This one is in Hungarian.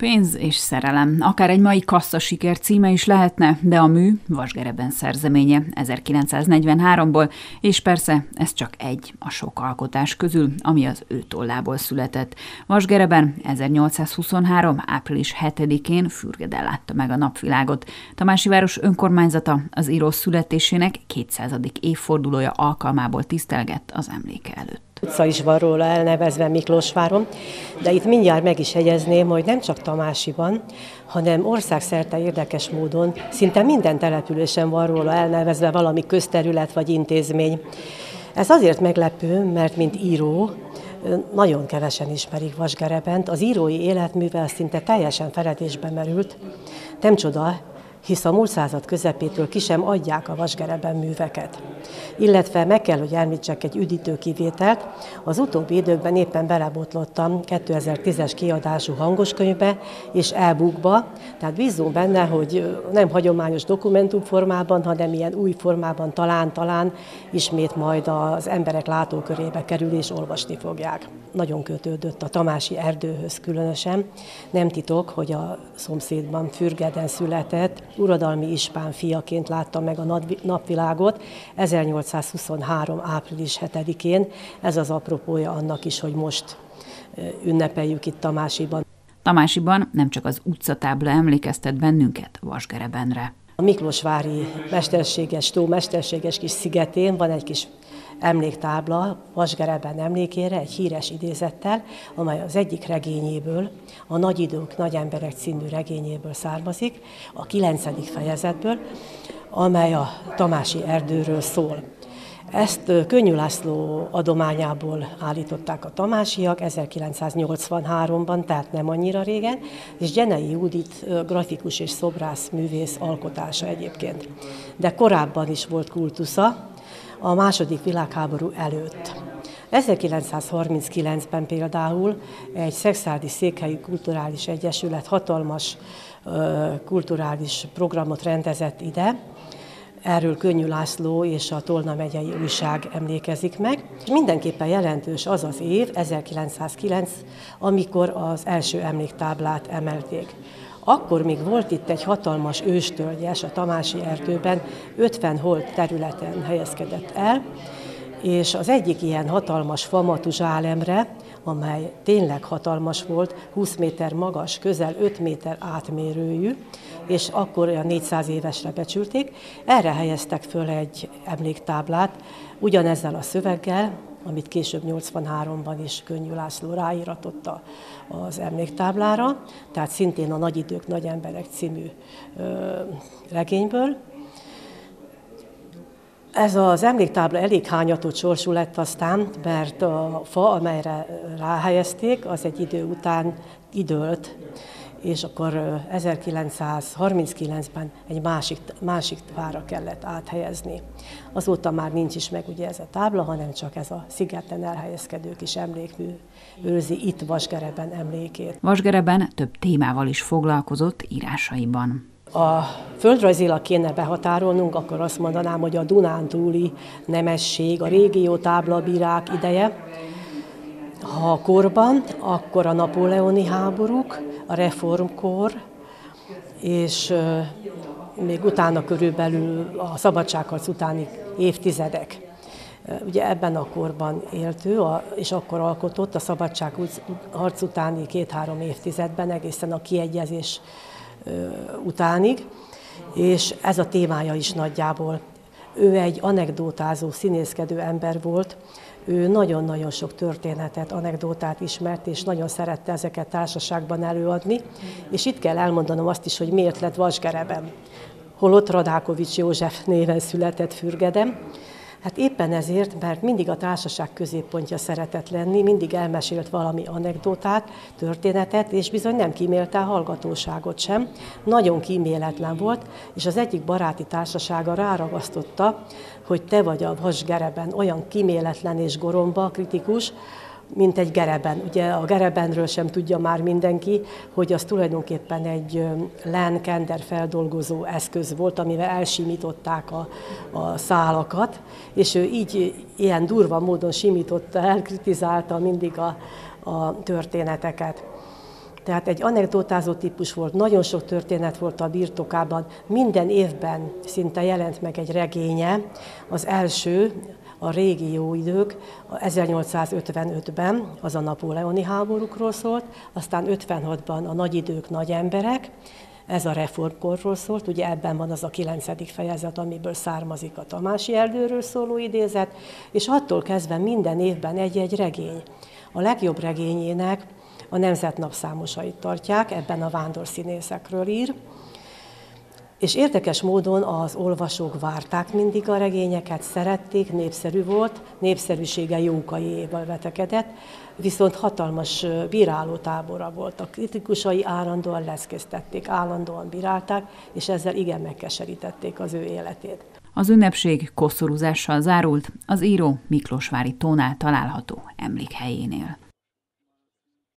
Pénz és szerelem. Akár egy mai kassza siker címe is lehetne, de a mű Vasgereben szerzeménye 1943-ból, és persze ez csak egy a sok alkotás közül, ami az ő tollából született. Vasgereben 1823. április 7-én Fürgeden látta meg a napvilágot. Tamási város önkormányzata az író születésének 200. évfordulója alkalmából tisztelgett az emléke előtt. Utca is van róla elnevezve Miklósváron, de itt mindjárt meg is hegyezném, hogy nem csak Tamásiban, hanem országszerte érdekes módon szinte minden településen van róla elnevezve valami közterület vagy intézmény. Ez azért meglepő, mert mint író, nagyon kevesen ismerik Vasgerebent. Az írói életművel szinte teljesen feledésbe merült. Nem csoda, hisz a múlt század közepétől ki sem adják a vasgereben műveket. Illetve meg kell, hogy említsek egy üdítő kivételt. Az utóbbi időkben éppen belebotlottam 2010-es kiadású hangoskönyvbe és e-bookba, tehát bízunk benne, hogy nem hagyományos dokumentumformában, hanem ilyen új formában talán-talán ismét majd az emberek látókörébe kerül és olvasni fogják. Nagyon kötődött a Tamási erdőhöz különösen. Nem titok, hogy a szomszédban Fürgeden született, uradalmi ispán fiaként látta meg a napvilágot 1823. április 7-én. Ez az apropója annak is, hogy most ünnepeljük itt Tamásiban. Tamásiban nem csak az utcatábla emlékeztet bennünket Vasgerebenre. A Miklósvári mesterséges tó, mesterséges kis szigetén van egy kis emléktábla Vasgereben emlékére egy híres idézettel, amely az egyik regényéből, a Nagy idők, nagy emberek című regényéből származik, a kilencedik fejezetből, amely a Tamási erdőről szól. Ezt Könnyű László adományából állították a tamásiak 1983-ban, tehát nem annyira régen, és Gyenei Judit grafikus és szobrász művész alkotása egyébként. De korábban is volt kultusza, a második világháború előtt. 1939-ben például egy szexádi székhelyi kulturális egyesület hatalmas kulturális programot rendezett ide, Erről Könnyű László és a Tolna megyei újság emlékezik meg. Mindenképpen jelentős az az év, 1909, amikor az első emléktáblát emelték. Akkor még volt itt egy hatalmas őstölgyes a Tamási erdőben, 50 holt területen helyezkedett el, és az egyik ilyen hatalmas famatú zsálemre, amely tényleg hatalmas volt, 20 méter magas, közel 5 méter átmérőjű, és akkor olyan 400 évesre becsülték, erre helyeztek föl egy emléktáblát, ugyanezzel a szöveggel, amit később 83-ban is Könnyű László ráíratott az emléktáblára, tehát szintén a Nagy idők, nagy emberek című regényből. Ez az emléktábla elég hányatott sorsú lett aztán, mert a fa, amelyre ráhelyezték, az egy idő után időlt és akkor 1939-ben egy másik, másik vára kellett áthelyezni. Azóta már nincs is meg ugye ez a tábla, hanem csak ez a szigeten elhelyezkedő kis emlékmű őrzi itt Vasgereben emlékét. Vasgereben több témával is foglalkozott írásaiban. A földrajzilag kéne behatárolnunk, akkor azt mondanám, hogy a Dunántúli nemesség, a régió táblabírák ideje, ha a korban, akkor a napóleoni háborúk, a reformkor, és még utána körülbelül a szabadságharc utáni évtizedek. Ugye ebben a korban élt ő, és akkor alkotott a szabadságharc utáni két-három évtizedben, egészen a kiegyezés utánig, és ez a témája is nagyjából. Ő egy anekdotázó, színészkedő ember volt, ő nagyon-nagyon sok történetet, anekdótát ismert, és nagyon szerette ezeket társaságban előadni. És itt kell elmondanom azt is, hogy miért lett Vasgereben. Holott Radákovics József néven született Fürgedem, Hát éppen ezért, mert mindig a társaság középpontja szeretett lenni, mindig elmesélt valami anekdotát, történetet, és bizony nem kímélte a hallgatóságot sem. Nagyon kíméletlen volt, és az egyik baráti társasága ráragasztotta, hogy te vagy a vasgereben olyan kíméletlen és goromba kritikus, mint egy gereben. Ugye a gerebenről sem tudja már mindenki, hogy az tulajdonképpen egy len-kender feldolgozó eszköz volt, amivel elsimították a, a szálakat, és ő így ilyen durva módon simította el, kritizálta mindig a, a történeteket. Tehát egy anekdotázó típus volt, nagyon sok történet volt a birtokában, minden évben szinte jelent meg egy regénye. Az első, a régi jó idők, 1855-ben az a napóleoni háborúkról szólt, aztán 56-ban a nagy idők, nagy emberek, ez a reformkorról szólt, ugye ebben van az a kilencedik fejezet, amiből származik a Tamási erdőről szóló idézet, és attól kezdve minden évben egy-egy regény. A legjobb regényének a nemzetnapszámosait tartják, ebben a vándorszínészekről ír, és érdekes módon az olvasók várták mindig a regényeket, szerették, népszerű volt, népszerűsége jókaiéval vetekedett, viszont hatalmas bírálótábora volt. A kritikusai állandóan leszkeztették, állandóan bírálták, és ezzel igen megkeserítették az ő életét. Az ünnepség koszorúzással zárult az író Miklósvári tónál található emlékhelyénél.